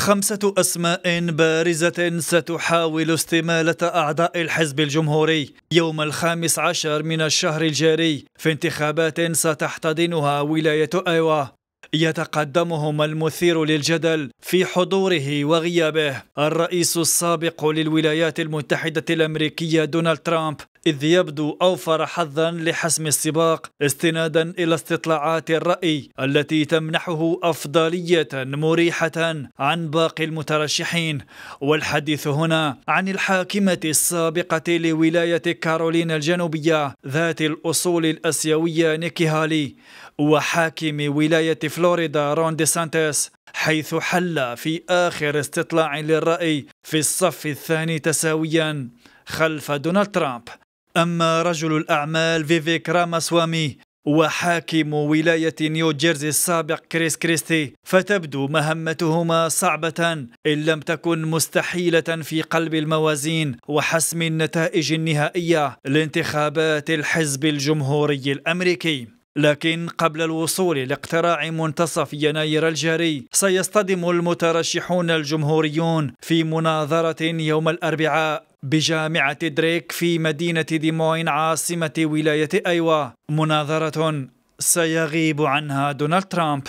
خمسة أسماء بارزة ستحاول استمالة أعضاء الحزب الجمهوري. يوم الخامس عشر من الشهر الجاري في انتخابات ستحتضنها ولاية أيوا. يتقدمهم المثير للجدل في حضوره وغيابه الرئيس السابق للولايات المتحدة الأمريكية دونالد ترامب. إذ يبدو أوفر حظا لحسم السباق استنادا إلى استطلاعات الرأي التي تمنحه أفضلية مريحة عن باقي المترشحين. والحديث هنا عن الحاكمة السابقة لولاية كارولينا الجنوبية ذات الأصول الأسيوية نيكي هالي وحاكم ولاية فلوريدا رون دي سانتيس حيث حل في آخر استطلاع للرأي في الصف الثاني تساويا خلف دونالد ترامب. أما رجل الأعمال فيفيك راماسوامي وحاكم ولاية نيو جيرسي السابق كريس كريستي فتبدو مهمتهما صعبة إن لم تكن مستحيلة في قلب الموازين وحسم النتائج النهائية لانتخابات الحزب الجمهوري الأمريكي. لكن قبل الوصول لاقتراع منتصف يناير الجاري سيصطدم المترشحون الجمهوريون في مناظرة يوم الأربعاء. بجامعة دريك في مدينة دي موين عاصمة ولاية أيوا. مناظرة سيغيب عنها دونالد ترامب.